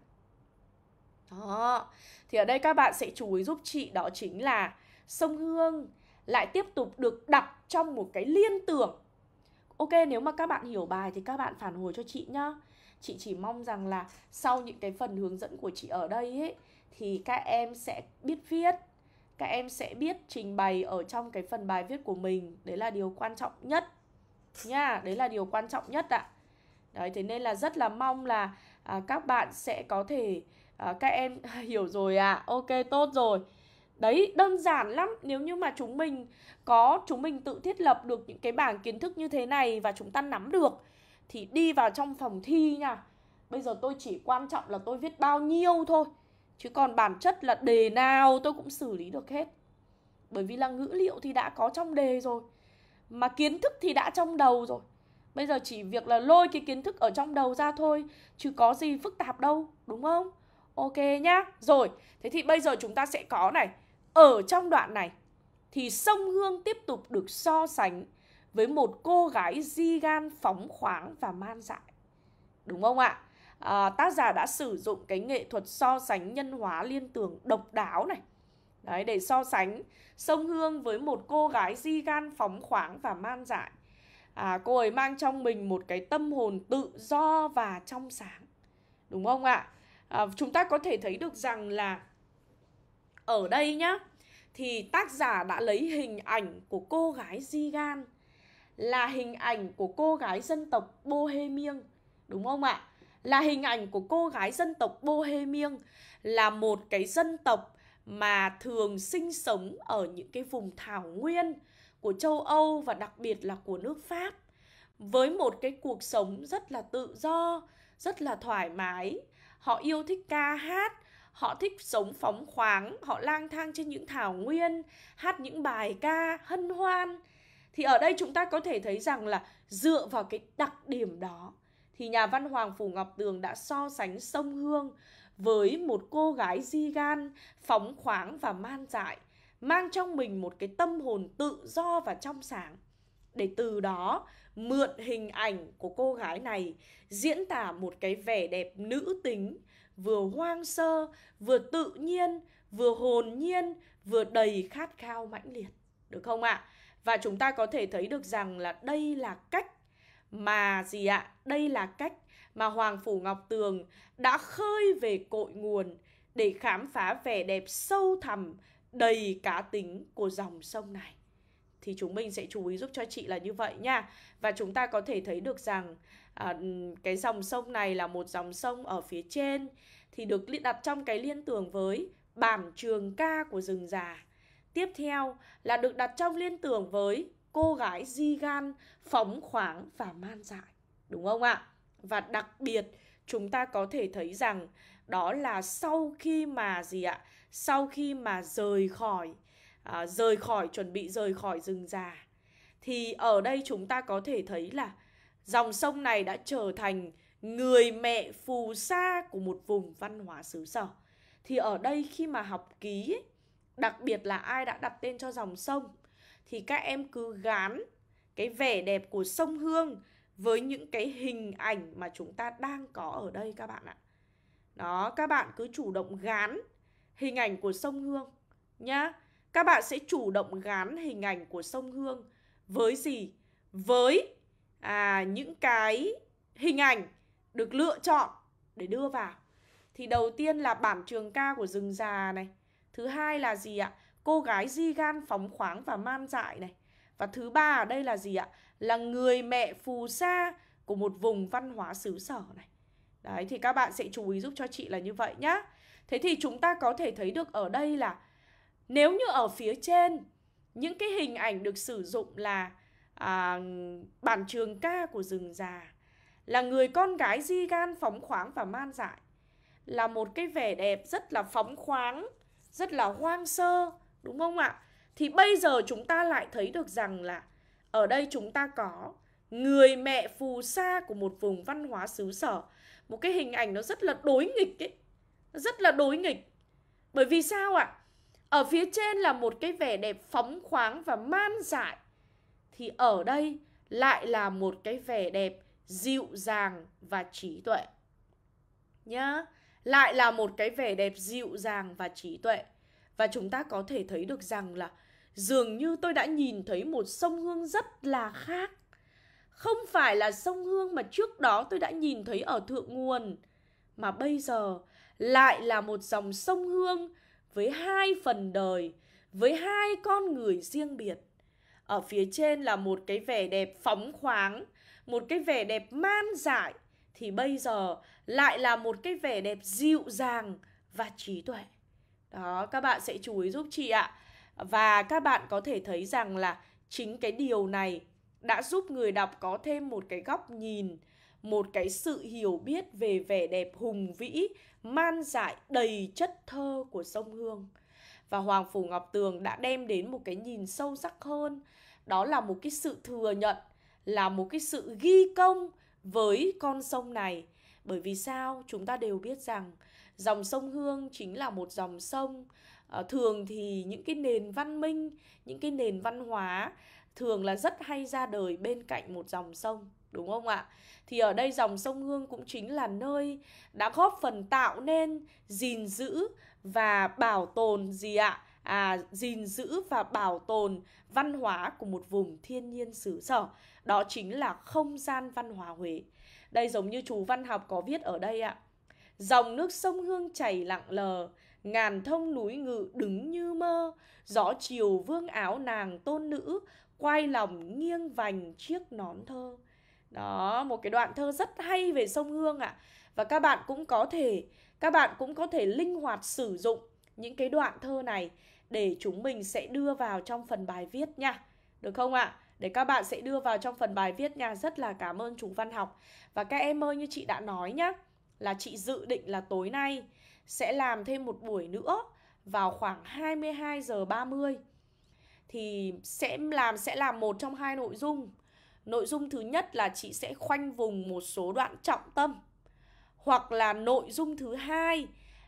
Đó. Thì ở đây các bạn sẽ chú ý giúp chị đó chính là sông Hương lại tiếp tục được đặt trong một cái liên tưởng. Ok, nếu mà các bạn hiểu bài thì các bạn phản hồi cho chị nhá. Chị chỉ mong rằng là sau những cái phần hướng dẫn của chị ở đây ấy thì các em sẽ biết viết các em sẽ biết trình bày ở trong cái phần bài viết của mình. Đấy là điều quan trọng nhất nha đấy là điều quan trọng nhất ạ. Đấy thế nên là rất là mong là à, các bạn sẽ có thể à, các em hiểu rồi ạ. À. ok tốt rồi. Đấy đơn giản lắm. Nếu như mà chúng mình có chúng mình tự thiết lập được những cái bảng kiến thức như thế này và chúng ta nắm được thì đi vào trong phòng thi nha. Bây giờ tôi chỉ quan trọng là tôi viết bao nhiêu thôi. Chứ còn bản chất là đề nào tôi cũng xử lý được hết. Bởi vì là ngữ liệu thì đã có trong đề rồi, mà kiến thức thì đã trong đầu rồi. Bây giờ chỉ việc là lôi cái kiến thức ở trong đầu ra thôi, chứ có gì phức tạp đâu, đúng không? Ok nhá. Rồi, thế thì bây giờ chúng ta sẽ có này. Ở trong đoạn này, thì sông hương tiếp tục được so sánh với một cô gái di gan phóng khoáng và man dại đúng không ạ à, tác giả đã sử dụng cái nghệ thuật so sánh nhân hóa liên tưởng độc đáo này Đấy, để so sánh sông Hương với một cô gái di gan phóng khoáng và man dại. À, cô ấy mang trong mình một cái tâm hồn tự do và trong sáng. Đúng không ạ? À, chúng ta có thể thấy được rằng là ở đây nhá, thì tác giả đã lấy hình ảnh của cô gái di gan là hình ảnh của cô gái dân tộc Bohemian. Đúng không ạ? Là hình ảnh của cô gái dân tộc Bohemian là một cái dân tộc mà thường sinh sống ở những cái vùng thảo nguyên của châu Âu và đặc biệt là của nước Pháp với một cái cuộc sống rất là tự do, rất là thoải mái. Họ yêu thích ca hát, họ thích sống phóng khoáng, họ lang thang trên những thảo nguyên, hát những bài ca hân hoan. Thì ở đây chúng ta có thể thấy rằng là dựa vào cái đặc điểm đó thì nhà văn Hoàng Phủ Ngọc Tường đã so sánh sông Hương với một cô gái di gan, phóng khoáng và man dại, mang trong mình một cái tâm hồn tự do và trong sáng. Để từ đó mượn hình ảnh của cô gái này diễn tả một cái vẻ đẹp nữ tính, vừa hoang sơ, vừa tự nhiên, vừa hồn nhiên, vừa đầy khát khao mãnh liệt. Được không ạ? À? Và chúng ta có thể thấy được rằng là đây là cách mà gì ạ? Đây là cách mà Hoàng Phủ Ngọc Tường đã khơi về cội nguồn để khám phá vẻ đẹp sâu thẳm, đầy cá tính của dòng sông này. Thì chúng mình sẽ chú ý giúp cho chị là như vậy nha. Và chúng ta có thể thấy được rằng à, cái dòng sông này là một dòng sông ở phía trên thì được đặt trong cái liên tưởng với bản trường ca của rừng già. Tiếp theo là được đặt trong liên tưởng với cô gái di gan, phóng khoáng và man dại. Đúng không ạ? Và đặc biệt chúng ta có thể thấy rằng đó là sau khi mà gì ạ? Sau khi mà rời khỏi à, rời khỏi chuẩn bị rời khỏi rừng già thì ở đây chúng ta có thể thấy là dòng sông này đã trở thành người mẹ phù sa của một vùng văn hóa xứ sở. Thì ở đây khi mà học ký ấy, đặc biệt là ai đã đặt tên cho dòng sông thì các em cứ gán cái vẻ đẹp của sông Hương với những cái hình ảnh mà chúng ta đang có ở đây các bạn ạ. Đó, các bạn cứ chủ động gán hình ảnh của sông Hương nhá. Các bạn sẽ chủ động gán hình ảnh của sông Hương với gì? Với à, những cái hình ảnh được lựa chọn để đưa vào. Thì đầu tiên là bản trường ca của rừng già này. Thứ hai là gì ạ? Cô gái di gan phóng khoáng và man dại này. Và thứ ba ở đây là gì ạ? Là người mẹ phù sa của một vùng văn hóa xứ sở này. Đấy thì các bạn sẽ chú ý giúp cho chị là như vậy nhá. Thế thì chúng ta có thể thấy được ở đây là nếu như ở phía trên những cái hình ảnh được sử dụng là à, bản trường ca của rừng già là người con gái di gan phóng khoáng và man dại là một cái vẻ đẹp rất là phóng khoáng rất là hoang sơ, đúng không ạ? Thì bây giờ chúng ta lại thấy được rằng là ở đây chúng ta có người mẹ phù sa của một vùng văn hóa xứ sở. Một cái hình ảnh nó rất là đối nghịch ấy. Rất là đối nghịch. Bởi vì sao ạ? Ở phía trên là một cái vẻ đẹp phóng khoáng và man dại. Thì ở đây lại là một cái vẻ đẹp dịu dàng và trí tuệ. Nhá lại là một cái vẻ đẹp dịu dàng và trí tuệ. Và chúng ta có thể thấy được rằng là dường như tôi đã nhìn thấy một sông hương rất là khác. Không phải là sông hương mà trước đó tôi đã nhìn thấy ở thượng nguồn, mà bây giờ lại là một dòng sông hương với hai phần đời, với hai con người riêng biệt. Ở phía trên là một cái vẻ đẹp phóng khoáng, một cái vẻ đẹp man dại. Thì bây giờ lại là một cái vẻ đẹp dịu dàng và trí tuệ. Đó, các bạn sẽ chú ý giúp chị ạ. Và các bạn có thể thấy rằng là chính cái điều này đã giúp người đọc có thêm một cái góc nhìn, một cái sự hiểu biết về vẻ đẹp hùng vĩ, man dại, đầy chất thơ của sông hương. Và hoàng phủ ngọc tường đã đem đến một cái nhìn sâu sắc hơn. Đó là một cái sự thừa nhận, là một cái sự ghi công với con sông này bởi vì sao? Chúng ta đều biết rằng dòng sông hương chính là một dòng sông. À, thường thì những cái nền văn minh những cái nền văn hóa thường là rất hay ra đời bên cạnh một dòng sông đúng không ạ? Thì ở đây dòng sông hương cũng chính là nơi đã góp phần tạo nên gìn giữ và bảo tồn gì ạ? À, gìn giữ và bảo tồn văn hóa của một vùng thiên nhiên xứ sở. Đó chính là không gian văn hóa Huế đây giống như chú văn học có viết ở đây ạ dòng nước sông Hương chảy lặng lờ, ngàn thông núi ngự đứng như mơ, gió chiều vương áo nàng tôn nữ quay lòng nghiêng vành chiếc nón thơ đó, một cái đoạn thơ rất hay về sông Hương ạ và các bạn cũng có thể, các bạn cũng có thể linh hoạt sử dụng những cái đoạn thơ này để chúng mình sẽ đưa vào trong phần bài viết nha. Được không ạ? Để các bạn sẽ đưa vào trong phần bài viết nha. Rất là cảm ơn chú Văn Học. Và các em ơi như chị đã nói nhá, là chị dự định là tối nay sẽ làm thêm một buổi nữa vào khoảng 22 giờ 30 thì sẽ làm sẽ làm một trong hai nội dung. Nội dung thứ nhất là chị sẽ khoanh vùng một số đoạn trọng tâm. Hoặc là nội dung thứ hai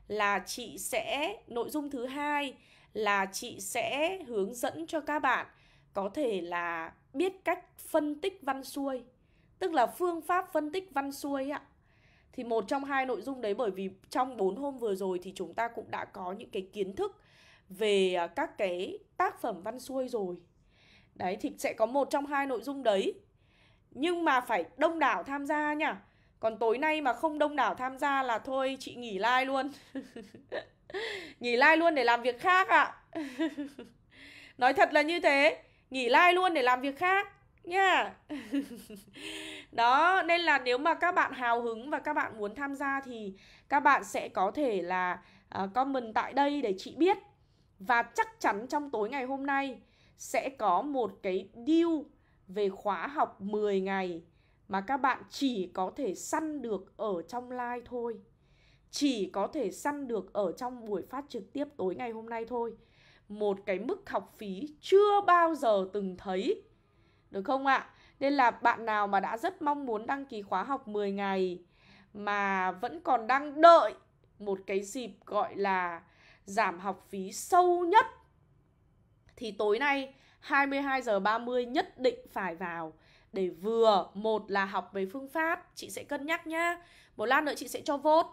là chị sẽ nội dung thứ hai là chị sẽ hướng dẫn cho các bạn có thể là biết cách phân tích văn xuôi, tức là phương pháp phân tích văn xuôi ạ thì một trong hai nội dung đấy bởi vì trong bốn hôm vừa rồi thì chúng ta cũng đã có những cái kiến thức về à, các cái tác phẩm văn xuôi rồi. Đấy, thì sẽ có một trong hai nội dung đấy. Nhưng mà phải đông đảo tham gia nha. Còn tối nay mà không đông đảo tham gia là thôi, chị nghỉ like luôn. Nghỉ like luôn để làm việc khác ạ. À. Nói thật là như thế. Nghỉ like luôn để làm việc khác nha. Đó nên là nếu mà các bạn hào hứng và các bạn muốn tham gia Thì các bạn sẽ có thể là uh, comment tại đây để chị biết. Và chắc chắn trong tối ngày hôm nay Sẽ có một cái deal về khóa học 10 ngày Mà các bạn chỉ có thể săn được ở trong live thôi. Chỉ có thể săn được ở trong buổi phát trực tiếp tối ngày hôm nay thôi. Một cái mức học phí chưa bao giờ từng thấy. Được không ạ? Nên là bạn nào mà đã rất mong muốn đăng ký khóa học 10 ngày mà vẫn còn đang đợi một cái dịp gọi là giảm học phí sâu nhất thì tối nay 22 giờ 30 nhất định phải vào để vừa một là học về phương pháp, chị sẽ cân nhắc nhá. Một lát nữa chị sẽ cho vote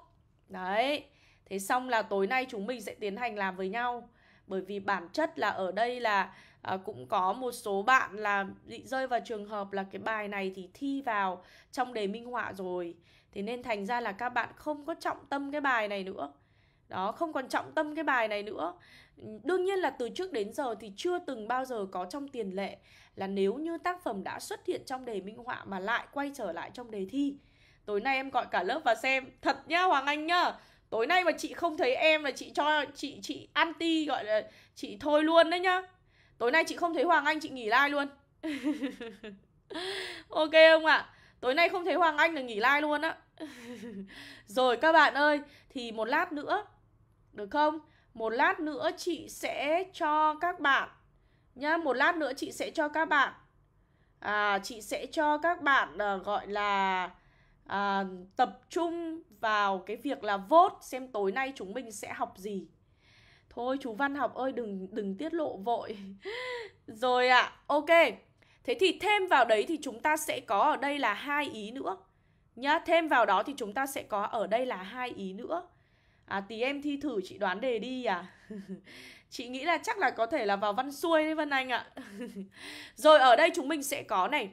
Đấy Thế xong là tối nay chúng mình sẽ tiến hành làm với nhau bởi vì bản chất là ở đây là à, cũng có một số bạn là bị rơi vào trường hợp là cái bài này thì thi vào trong đề minh họa rồi. Thế nên thành ra là các bạn không có trọng tâm cái bài này nữa. Đó không còn trọng tâm cái bài này nữa. Đương nhiên là từ trước đến giờ thì chưa từng bao giờ có trong tiền lệ là nếu như tác phẩm đã xuất hiện trong đề minh họa mà lại quay trở lại trong đề thi. Tối nay em gọi cả lớp vào xem. Thật nhá hoàng anh nhá tối nay mà chị không thấy em là chị cho chị chị anti gọi là chị thôi luôn đấy nhá. Tối nay chị không thấy hoàng anh chị nghỉ like luôn. Ok không ạ? À? tối nay không thấy hoàng anh là nghỉ like luôn á. Rồi các bạn ơi thì một lát nữa được không? Một lát nữa chị sẽ cho các bạn nhá. Một lát nữa chị sẽ cho các bạn à, chị sẽ cho các bạn uh, gọi là à, tập trung vào cái việc là vote xem tối nay chúng mình sẽ học gì. Thôi chú văn học ơi đừng đừng tiết lộ vội. Rồi ạ à, ok. Thế thì thêm vào đấy thì chúng ta sẽ có ở đây là hai ý nữa. Nhá thêm vào đó thì chúng ta sẽ có ở đây là hai ý nữa. À tí em thi thử chị đoán đề đi à? Chị nghĩ là chắc là có thể là vào văn xuôi đấy vân anh ạ. Rồi ở đây chúng mình sẽ có này.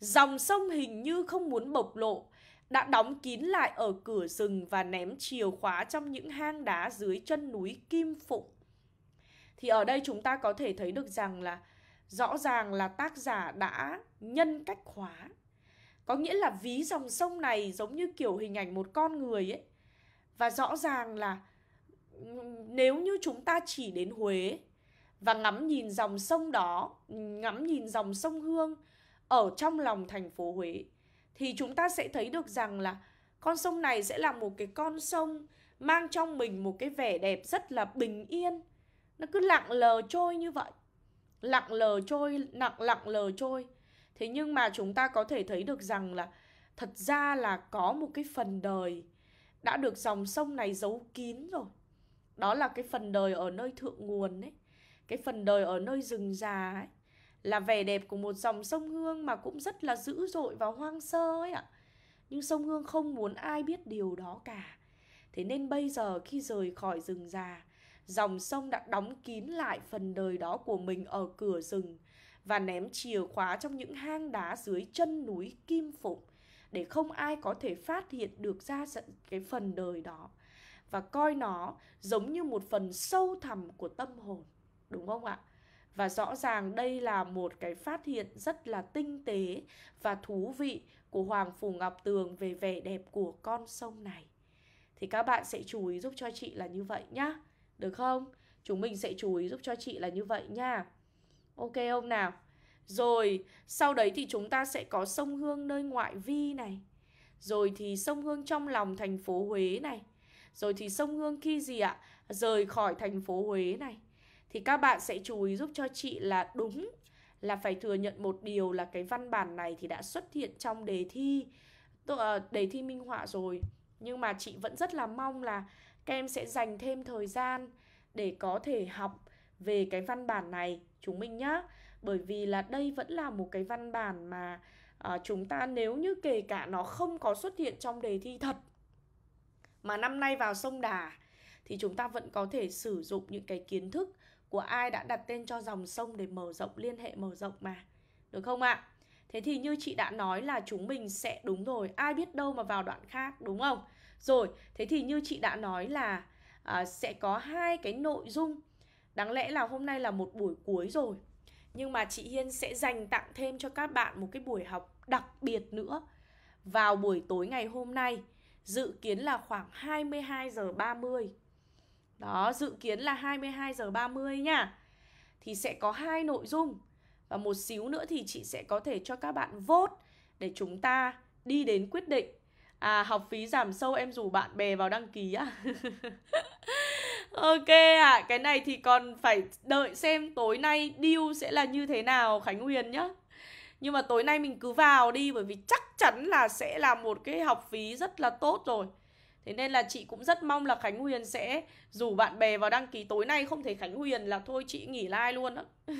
Dòng sông hình như không muốn bộc lộ đã đóng kín lại ở cửa rừng và ném chìa khóa trong những hang đá dưới chân núi Kim Phụng. Thì ở đây chúng ta có thể thấy được rằng là rõ ràng là tác giả đã nhân cách hóa. Có nghĩa là ví dòng sông này giống như kiểu hình ảnh một con người ấy. Và rõ ràng là nếu như chúng ta chỉ đến Huế và ngắm nhìn dòng sông đó, ngắm nhìn dòng sông Hương ở trong lòng thành phố Huế thì chúng ta sẽ thấy được rằng là con sông này sẽ là một cái con sông mang trong mình một cái vẻ đẹp rất là bình yên. Nó cứ lặng lờ trôi như vậy. Lặng lờ trôi, nặng lặng lờ trôi. Thế nhưng mà chúng ta có thể thấy được rằng là thật ra là có một cái phần đời đã được dòng sông này giấu kín rồi. Đó là cái phần đời ở nơi thượng nguồn ấy. Cái phần đời ở nơi rừng già ấy là vẻ đẹp của một dòng sông Hương mà cũng rất là dữ dội và hoang sơ ấy ạ. Nhưng sông Hương không muốn ai biết điều đó cả. Thế nên bây giờ khi rời khỏi rừng già, dòng sông đã đóng kín lại phần đời đó của mình ở cửa rừng và ném chìa khóa trong những hang đá dưới chân núi Kim Phụng để không ai có thể phát hiện được ra cái phần đời đó và coi nó giống như một phần sâu thẳm của tâm hồn. Đúng không ạ? Và rõ ràng đây là một cái phát hiện rất là tinh tế và thú vị của Hoàng Phủ Ngọc Tường về vẻ đẹp của con sông này. Thì các bạn sẽ chú ý giúp cho chị là như vậy nhá. Được không? Chúng mình sẽ chú ý giúp cho chị là như vậy nha. Ok không nào? Rồi, sau đấy thì chúng ta sẽ có sông Hương nơi ngoại vi này. Rồi thì sông Hương trong lòng thành phố Huế này. Rồi thì sông Hương khi gì ạ? Rời khỏi thành phố Huế này thì các bạn sẽ chú ý giúp cho chị là đúng là phải thừa nhận một điều là cái văn bản này thì đã xuất hiện trong đề thi ờ, đề thi minh họa rồi. Nhưng mà chị vẫn rất là mong là các em sẽ dành thêm thời gian để có thể học về cái văn bản này. Chúng mình nhá bởi vì là đây vẫn là một cái văn bản mà uh, chúng ta nếu như kể cả nó không có xuất hiện trong đề thi thật mà năm nay vào sông Đà thì chúng ta vẫn có thể sử dụng những cái kiến thức của ai đã đặt tên cho dòng sông để mở rộng liên hệ mở rộng mà. Được không ạ? À? Thế thì như chị đã nói là chúng mình sẽ đúng rồi, ai biết đâu mà vào đoạn khác đúng không? Rồi, thế thì như chị đã nói là à, sẽ có hai cái nội dung. Đáng lẽ là hôm nay là một buổi cuối rồi. Nhưng mà chị Hiên sẽ dành tặng thêm cho các bạn một cái buổi học đặc biệt nữa vào buổi tối ngày hôm nay. Dự kiến là khoảng 22 giờ 30 đó, dự kiến là 22 giờ 30 nha. Thì sẽ có hai nội dung và một xíu nữa thì chị sẽ có thể cho các bạn vote để chúng ta đi đến quyết định. À, học phí giảm sâu em rủ bạn bè vào đăng ký á. ok ạ, à, cái này thì còn phải đợi xem tối nay deal sẽ là như thế nào Khánh Huyền nhá. Nhưng mà tối nay mình cứ vào đi bởi vì chắc chắn là sẽ là một cái học phí rất là tốt rồi. Thế nên là chị cũng rất mong là Khánh Huyền sẽ rủ bạn bè vào đăng ký tối nay không thấy Khánh Huyền là thôi chị nghỉ like luôn á.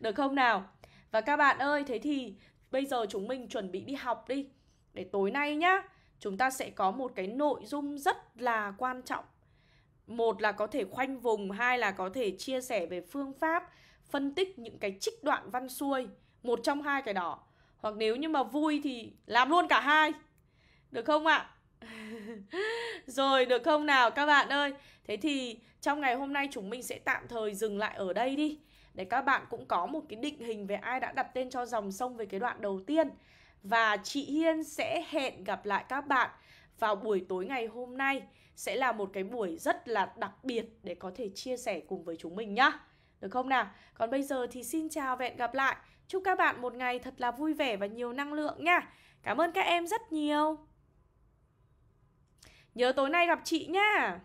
Được không nào? Và các bạn ơi, thế thì bây giờ chúng mình chuẩn bị đi học đi. Để tối nay nhá, chúng ta sẽ có một cái nội dung rất là quan trọng. Một là có thể khoanh vùng, hai là có thể chia sẻ về phương pháp phân tích những cái trích đoạn văn xuôi. Một trong hai cái đó. Hoặc nếu như mà vui thì làm luôn cả hai. Được không ạ? À? Rồi, được không nào? Các bạn ơi, Thế thì trong ngày hôm nay chúng mình sẽ tạm thời dừng lại ở đây đi. Để các bạn cũng có một cái định hình về ai đã đặt tên cho dòng sông về cái đoạn đầu tiên. Và chị Hiên sẽ hẹn gặp lại các bạn vào buổi tối ngày hôm nay. Sẽ là một cái buổi rất là đặc biệt để có thể chia sẻ cùng với chúng mình nhá. Được không nào? Còn bây giờ thì xin chào và hẹn gặp lại. Chúc các bạn một ngày thật là vui vẻ và nhiều năng lượng nha. Cảm ơn các em rất nhiều. Nhớ tối nay gặp chị nha